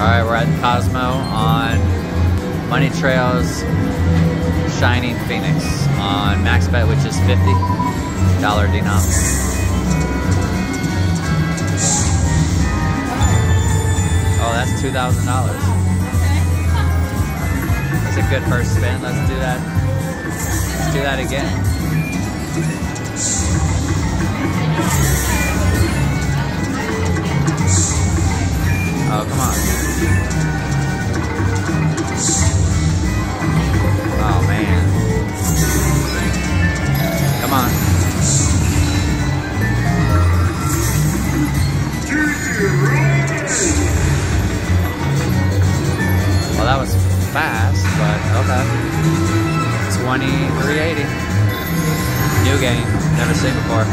Alright, we're at Cosmo on Money Trails Shining Phoenix on max bet, which is 50 dollar denom. Oh, that's two thousand dollars. That's a good first spin. Let's do that. Let's do that again. Oh, man. Come on. Well, that was fast, but okay. 2380. New game. Never seen before.